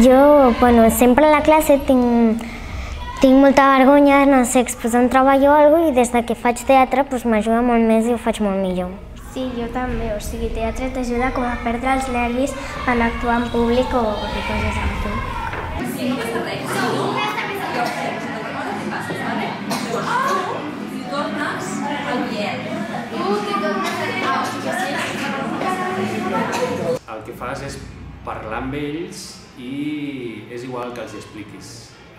Jo, bueno, sempre a la classe tinc, tinc molta vergonya, no sé, exposar un treball o alguna i des de que faig teatre doncs, m'ajuda molt més i ho faig molt millor. Sí, jo també. O sigui, teatre t'ajuda com a perdre els nervis en actuar en públic o coses en públic. El que fas és parlar amb ells i és igual que els expliquis.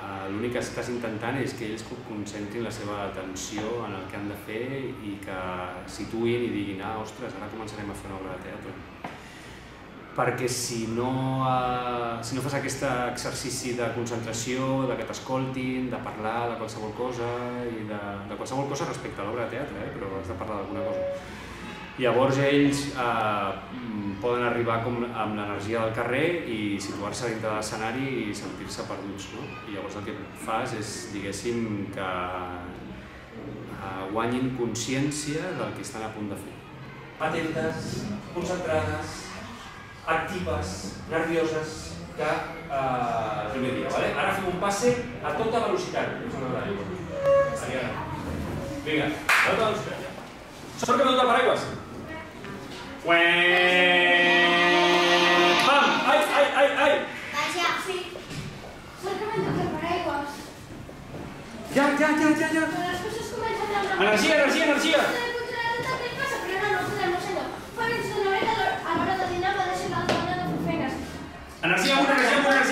Eh, L'únic que estàs intentant és que ells concentrin la seva atenció en el que han de fer i que situïn i diguin ah, ostres, ara començarem a fer una obra de teatre. Perquè si no, eh, si no fas aquest exercici de concentració, de que t'escoltin, de parlar de qualsevol cosa i de, de qualsevol cosa respecte a l'obra de teatre, eh, però has de parlar d'alguna cosa. Llavors ells eh, poden arribar com amb l'energia del carrer i situar-se dintre de l'escenari i sentir-se perduts. No? I llavors el que fas és, diguéssim, que eh, guanyin consciència del que estan a punt de fer. atentes, concentrades, actives, nervioses, que eh, el primer dia. Vale? Ara fem un passe a tota velocitat. Vinga, a tota velocitat. Sort que no te paraigües. ¡Pam! ¡Ay, ay, ay, ay! Ya, ya, ya, ya, ya. Las cosas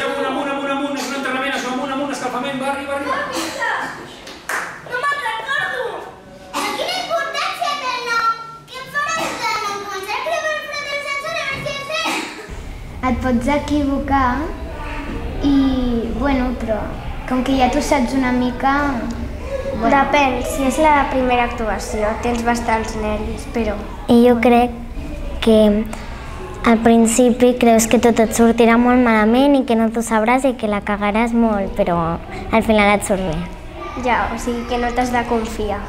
a una, una, una, una, una, una, una, una, una, una, una, una, una, una, una, una, una, una, Et pots equivocar i, bueno, però com que ja tu saps una mica... Depèn, si és la primera actuació tens bastants nervis, però... I jo crec que al principi creus que tot et sortirà molt malament i que no t'ho sabràs i que la cagaràs molt, però al final et surt bé. Ja, o sigui que no t'has de confiar.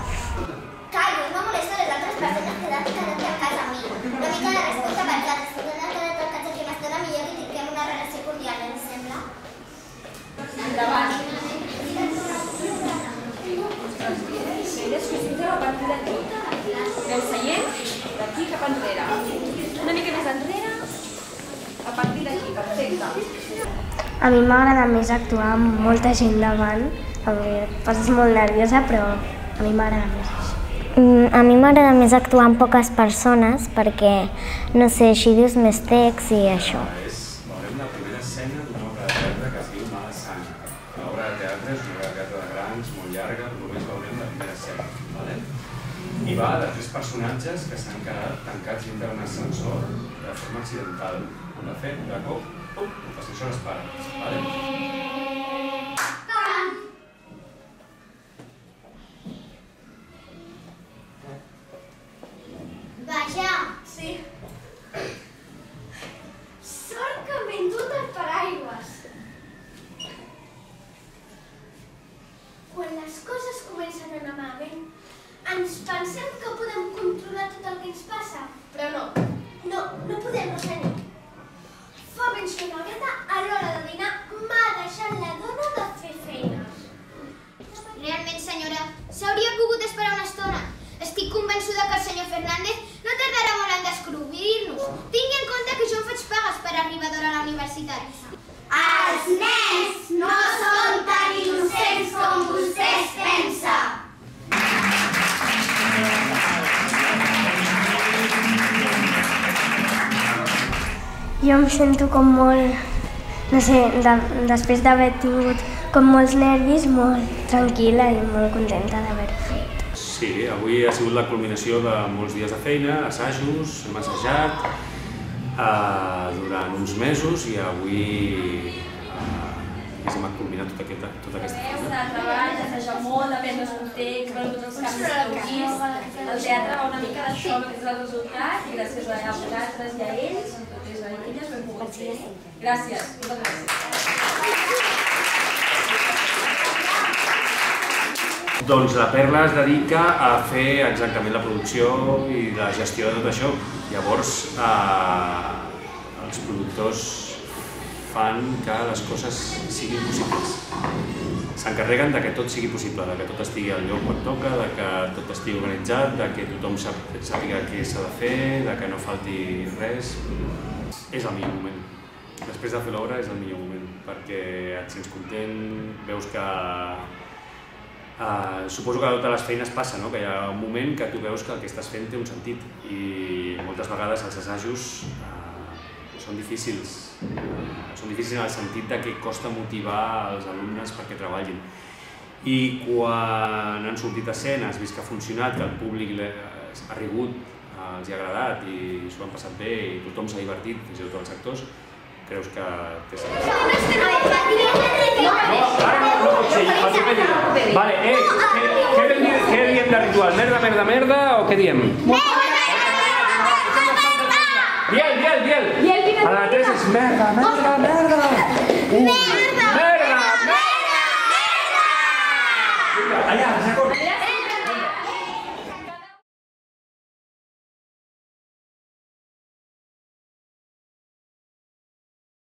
Callo, no molesto les altres persones que dan cada al cas a mi. Una mica de respecte per altres. Si donen cada al cas que m'estona millor que tinguem una relació cordial, em sembla. Fins a partir d'aquí. Del seient, d'aquí cap enrere. Una mica més enrere, a partir d'aquí, perfecte. A mi m'agrada més actuar amb molta gent davant, perquè et poses molt nerviosa, però a mi m'agrada més això. Mm, A mi m'agrada més actuar amb poques persones perquè, no sé, així dius més text i això. És, veurem la primera escena d'una obra de teatre que es diu Mala Sang. L'obra de teatre és una obra de grans, molt llarga, només veurem la primera escena. Vale? I va de tres personatges que s'han quedat tancats dintre d'un ascensor de forma accidental. De fet, de cop, pum, l'ascensor es para. Vale? Estic convençuda que el senyor Fernández no tardarà molt en descobrir-nos. Tingui en compte que jo em faig pagues per arribar d'hora a la universitat. Els nens no són tan innocents com vostès pensa. Jo em sento com molt, no sé, de, després d'haver tingut com molts nervis, molt tranquil·la i molt contenta d'haver-ho fet. Sí, avui ha sigut la culminació de molts dies de feina, assajos, hem assajat eh, durant uns mesos i avui eh, ha culminat tota aquesta, tota aquesta feina. de treball, d'assajar molt, d'aprendre els context, veure tots els canvis que vist. El teatre va una mica d'això, que és el resultat, i gràcies a vosaltres i a ells, a elles, ho hem pogut fer. Gràcies, moltes gràcies. Doncs la Perla es dedica a fer exactament la producció i la gestió de tot això. Llavors, eh, els productors fan que les coses siguin possibles. S'encarreguen de que tot sigui possible, de que tot estigui al lloc quan toca, de que tot estigui organitzat, de que tothom sàpiga què s'ha de fer, de que no falti res. És el millor moment. Després de fer l'obra és el millor moment, perquè et sents content, veus que Uh, suposo que totes les feines passa, no? que hi ha un moment que tu veus que el que estàs fent té un sentit i moltes vegades els assajos uh, són difícils. Uh, són difícils en el sentit de que costa motivar els alumnes perquè treballin. I quan han sortit escenes, vist que ha funcionat, que el públic ha rigut, els hi ha agradat i s'ho han passat bé i tothom s'ha divertit, fins i tot els actors, creus que té sentit. No, ara no, no pot ser, el que. Vale, eh, diem, què diem de ritual? Merda, merda, merda o què diem? Biel, biel, biel! A la 3 és merda, merda, merda! Uh.